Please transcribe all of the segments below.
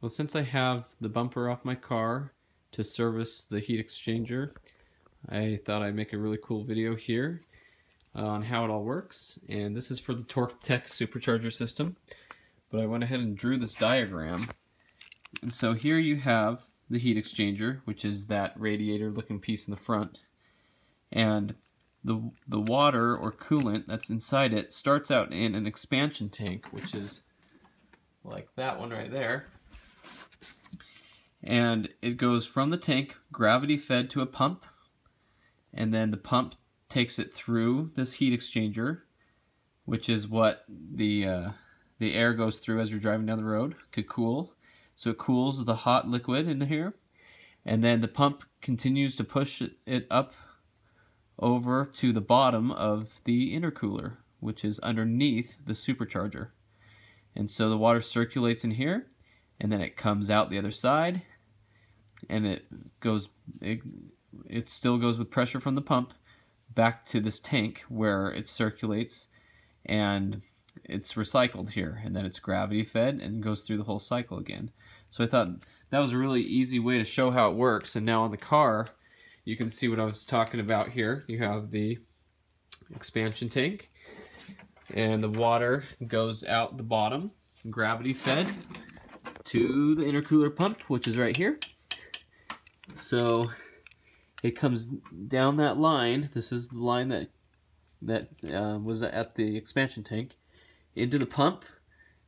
Well, since I have the bumper off my car to service the heat exchanger, I thought I'd make a really cool video here uh, on how it all works. And this is for the Tork Tech supercharger system. But I went ahead and drew this diagram. And so here you have the heat exchanger, which is that radiator looking piece in the front. And the, the water or coolant that's inside it starts out in an expansion tank, which is like that one right there. And it goes from the tank, gravity fed to a pump, and then the pump takes it through this heat exchanger, which is what the uh, the air goes through as you're driving down the road to cool. So it cools the hot liquid in here, and then the pump continues to push it up over to the bottom of the intercooler, which is underneath the supercharger. And so the water circulates in here, and then it comes out the other side, and it goes, it, it still goes with pressure from the pump back to this tank where it circulates and it's recycled here and then it's gravity fed and goes through the whole cycle again. So I thought that was a really easy way to show how it works and now on the car you can see what I was talking about here. You have the expansion tank and the water goes out the bottom, gravity fed to the intercooler pump, which is right here. So it comes down that line. This is the line that that uh, was at the expansion tank into the pump.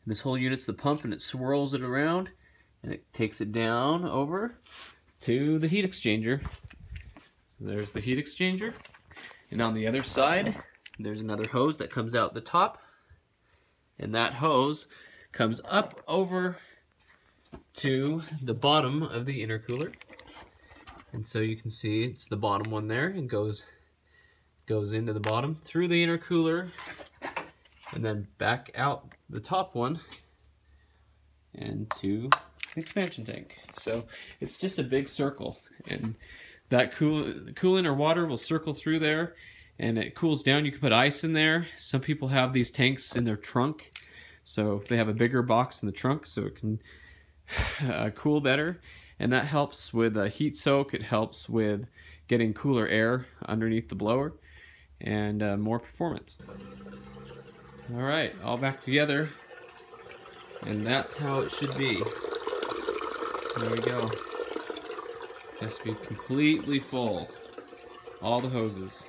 And this whole unit's the pump, and it swirls it around, and it takes it down over to the heat exchanger. There's the heat exchanger. And on the other side, there's another hose that comes out the top. And that hose comes up over to the bottom of the intercooler. And so you can see it's the bottom one there and goes goes into the bottom through the intercooler and then back out the top one and to the expansion tank. So it's just a big circle and that cool, coolant or water will circle through there and it cools down. You can put ice in there. Some people have these tanks in their trunk. So if they have a bigger box in the trunk so it can uh, cool better. And that helps with uh, heat soak. It helps with getting cooler air underneath the blower and uh, more performance. All right, all back together. And that's how it should be. There we go. To be completely full. All the hoses.